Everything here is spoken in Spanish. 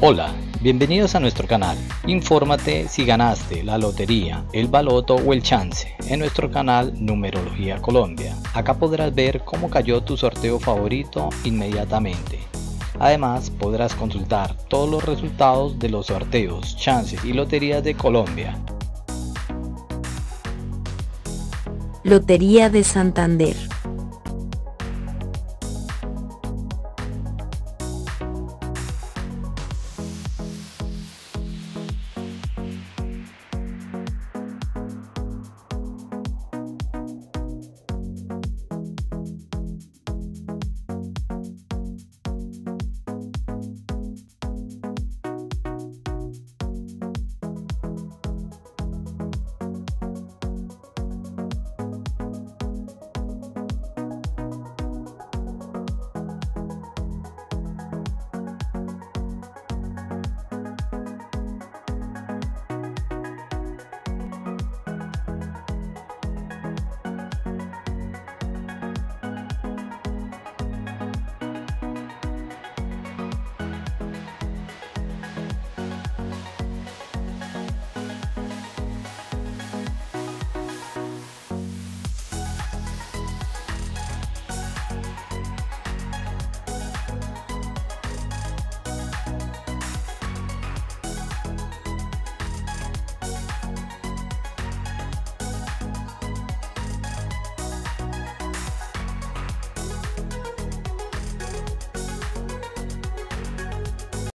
Hola, bienvenidos a nuestro canal. Infórmate si ganaste la lotería, el baloto o el chance en nuestro canal Numerología Colombia. Acá podrás ver cómo cayó tu sorteo favorito inmediatamente. Además, podrás consultar todos los resultados de los sorteos, chances y loterías de Colombia. Lotería de Santander